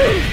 Woo!